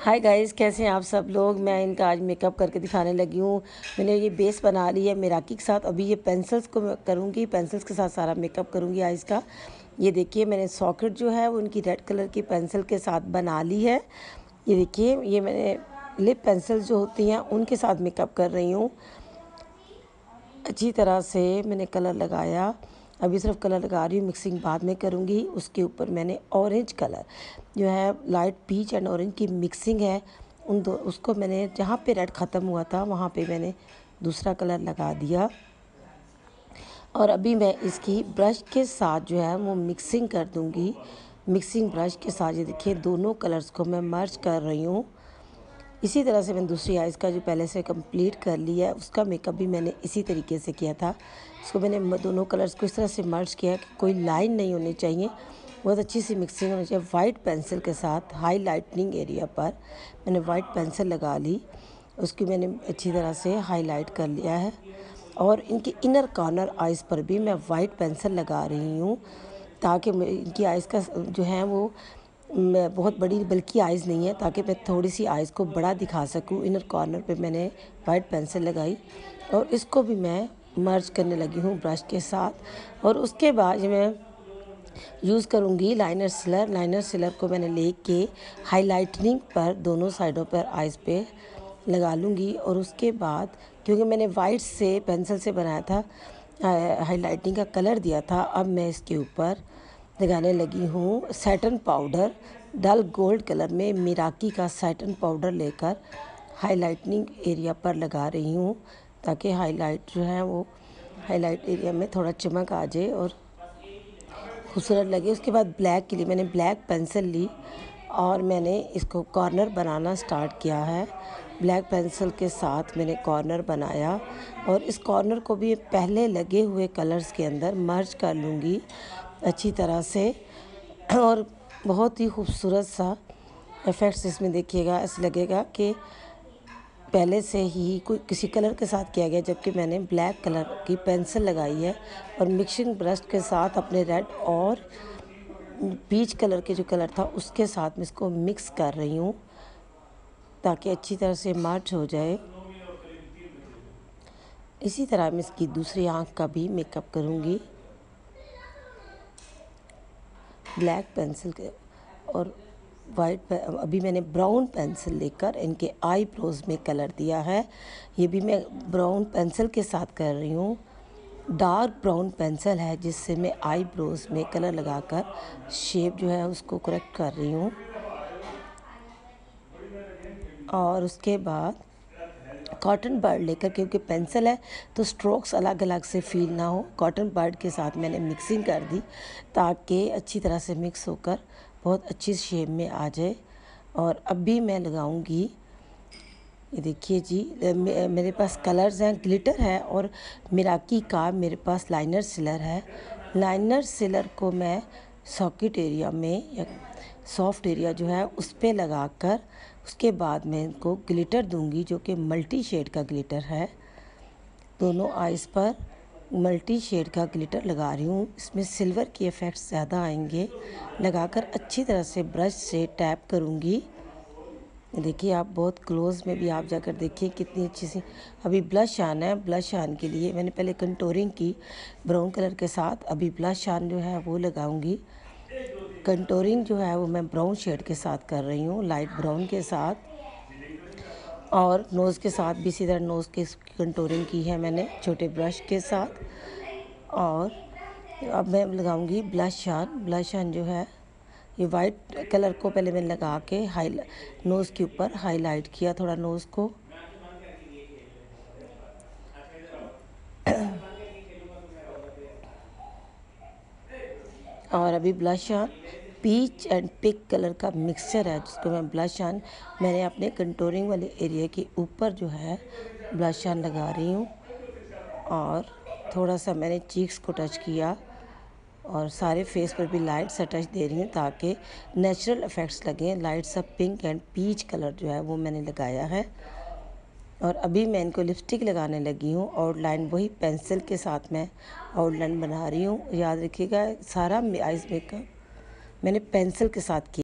Hi guys कैसे हैं आप सब लोग? मैं इनका आज मेकअप करके दिखाने लगी हूँ। मैंने ये बेस बना ली है मेराकी के साथ। अभी ये पेंसिल्स को करूँगी पेंसिल्स के साथ सारा मेकअप करूँगी आइज़ का। ये देखिए, मैंने सॉकेट जो है, वो उनकी रेड कलर की पेंसिल के साथ बना ली है। ये देखिए, ये मैंने लिप पेंसिल जो होती हैं, उनके साथ मेकअप कर रही हूँ। अच्छी तरह से मैंने कलर लगाया। अभी सिर्फ़ कलर लगा रही हूँ मिक्सिंग बाद में करूँगी। उसके ऊपर मैंने ऑरेंज कलर जो है लाइट पीच एंड ऑरेंज की मिक्सिंग है, उन दो, उसको मैंने जहाँ पे रेड ख़त्म हुआ था, वहाँ पे मैंने दूसरा कलर लगा दिया। और अभी मैं इसकी ब्रश के साथ जो है वो मिक्सिंग कर दूँगी। मिक्सिंग ब्रश के साथ ये देखिए, दोनों कलर्स को मैं मर्ज कर रही हूँ। इसी तरह से मैंने दूसरी आइज़ का जो पहले से कंप्लीट कर लिया है, उसका मेकअप भी मैंने इसी तरीके से किया था। इसको मैंने दोनों कलर्स को इस तरह से मर्ज किया कि कोई लाइन नहीं होनी चाहिए। बहुत अच्छी सी मिक्सिंग होनी चाहिए। वाइट पेंसिल के साथ हाई लाइटनिंग एरिया पर मैंने वाइट पेंसिल लगा ली। उसकी मैंने अच्छी तरह से हाईलाइट कर लिया है। और इनकी इनर कॉर्नर आइज़ पर भी मैं वाइट पेंसिल लगा रही हूँ, ताकि इनकी आइज़ का जो है वो बहुत बड़ी बल्कि आइज़ नहीं है, ताकि मैं थोड़ी सी आइज़ को बड़ा दिखा सकूँ। इनर कॉर्नर पे मैंने वाइट पेंसिल लगाई और इसको भी मैं मर्ज करने लगी हूँ ब्रश के साथ। और उसके बाद मैं यूज़ करूँगी लाइनर सिलर लाइनर सिलर को मैंने ले के हाईलाइटनिंग पर दोनों साइडों पर आइज़ पे लगा लूँगी। और उसके बाद, क्योंकि मैंने वाइट से पेंसिल से बनाया था हाईलाइटिंग का कलर दिया था, अब मैं इसके ऊपर लगाने लगी हूँ। Satin powder dull gold colour में मिराकी का सैटन पाउडर लेकर हाईलाइटनिंग एरिया पर लगा रही हूँ, ताकि हाईलाइट जो है वो हाईलाइट एरिया में थोड़ा चमक आ जाए और खूबसूरत लगे। उसके बाद ब्लैक के लिए मैंने ब्लैक पेंसिल ली और मैंने इसको कॉर्नर बनाना स्टार्ट किया है। ब्लैक पेंसिल के साथ मैंने कॉर्नर बनाया और इस कॉर्नर को भी पहले लगे हुए कलर्स के अंदर मर्ज कर लूँगी। अच्छी तरह से और बहुत ही खूबसूरत सा इफ़ेक्ट्स इसमें देखिएगा, ऐसे लगेगा कि पहले से ही कोई किसी कलर के साथ किया गया, जबकि मैंने ब्लैक कलर की पेंसिल लगाई है और मिक्सिंग ब्रश के साथ अपने रेड और पीच कलर के जो कलर था, उसके साथ मैं इसको मिक्स कर रही हूँ ताकि अच्छी तरह से मर्ज हो जाए। इसी तरह मैं इसकी दूसरी आँख का भी मेकअप करूँगी। ब्लैक पेंसिल के और वाइट अभी मैंने ब्राउन पेंसिल लेकर इनके आई ब्रोज में कलर दिया है। ये भी मैं ब्राउन पेंसिल के साथ कर रही हूँ। डार्क ब्राउन पेंसिल है, जिससे मैं आई ब्रोज में कलर लगाकर शेप जो है उसको करेक्ट कर रही हूँ। और उसके बाद कॉटन बर्ड लेकर क्योंकि पेंसिल है तो स्ट्रोक्स अलग अलग से फील ना हो। कॉटन बर्ड के साथ मैंने मिक्सिंग कर दी ताकि अच्छी तरह से मिक्स होकर बहुत अच्छी शेप में आ जाए। और अब भी मैं लगाऊँगी। ये देखिए जी मेरे पास कलर्स हैं ग्लिटर है और मिराकी का मेरे पास लाइनर सिलर है। लाइनर सिलर को मैं सॉकेट एरिया में या सॉफ्ट एरिया जो है उस पर लगा कर उसके बाद मैं इनको ग्लिटर दूँगी जो कि मल्टी शेड का ग्लिटर है। दोनों आइज़ पर मल्टी शेड का ग्लिटर लगा रही हूँ। इसमें सिल्वर की इफ़ेक्ट्स ज़्यादा आएँगे। लगाकर अच्छी तरह से ब्रश से टैप करूँगी। देखिए, आप बहुत क्लोज में भी आप जाकर देखिए कितनी अच्छी सी, अभी ब्लश आन है ब्लश आन के लिए मैंने पहले कंटोरिंग की ब्राउन कलर के साथ, अभी ब्लश आन जो है वो लगाऊँगी। कंटोरिंग जो है वो मैं ब्राउन शेड के साथ कर रही हूँ लाइट ब्राउन के साथ। और नोज़ के साथ भी इसी तरह नोज़ के कंटोरिंग की है मैंने, छोटे ब्रश के साथ। और अब मैं लगाऊँगी ब्लश शान ब्लश शान जो है ये वाइट कलर को पहले मैंने लगा के हाई नोज़ के ऊपर हाईलाइट किया थोड़ा नोज़ को। और अभी blush on peach and pink colour का मिक्सचर है, जिसको मैं ब्लश ऑन मैंने अपने कंटोरिंग वाले एरिया के ऊपर जो है ब्लश ऑन लगा रही हूँ। और थोड़ा सा मैंने चीक्स को टच किया। और सारे फेस पर भी लाइट्स अटैच दे रही हैं ताकि नेचुरल इफ़ेक्ट्स लगें। लाइट सब पिंक एंड पीच कलर जो है वो मैंने लगाया है। और अभी मैं इनको लिपस्टिक लगाने लगी हूँ आउटलाइन वही पेंसिल के साथ मैं आउटलाइन बना रही हूँ। याद रखिएगा, सारा आइस मेकअप मैंने पेंसिल के साथ किया।